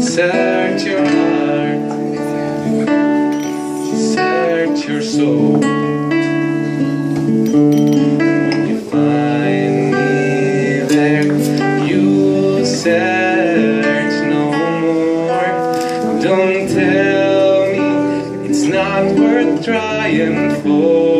Search your heart. Search your soul. When you find me there. You search no more. Don't tell me It's not worth trying for.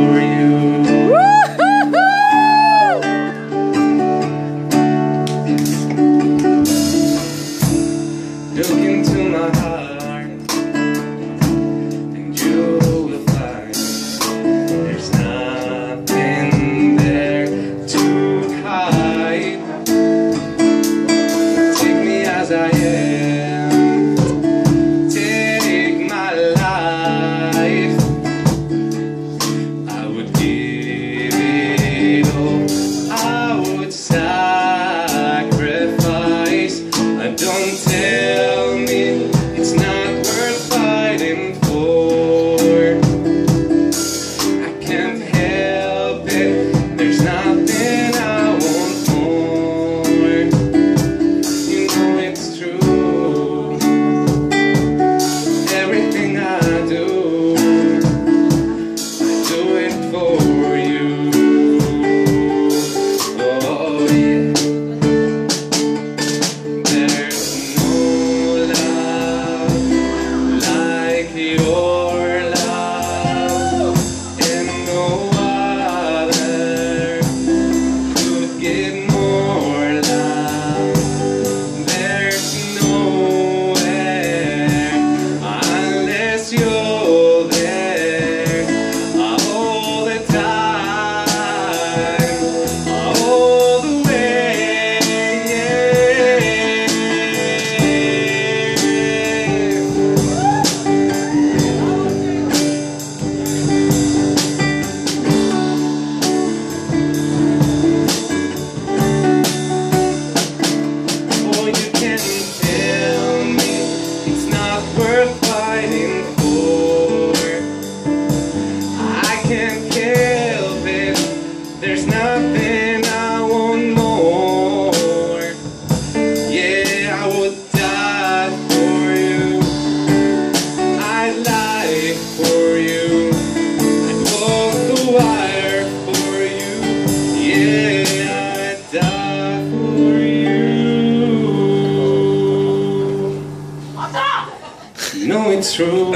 know it's true.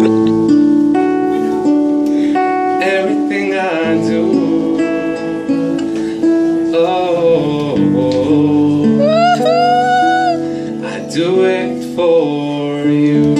Everything I do. Oh, oh, oh. I do it for you.